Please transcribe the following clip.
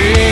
me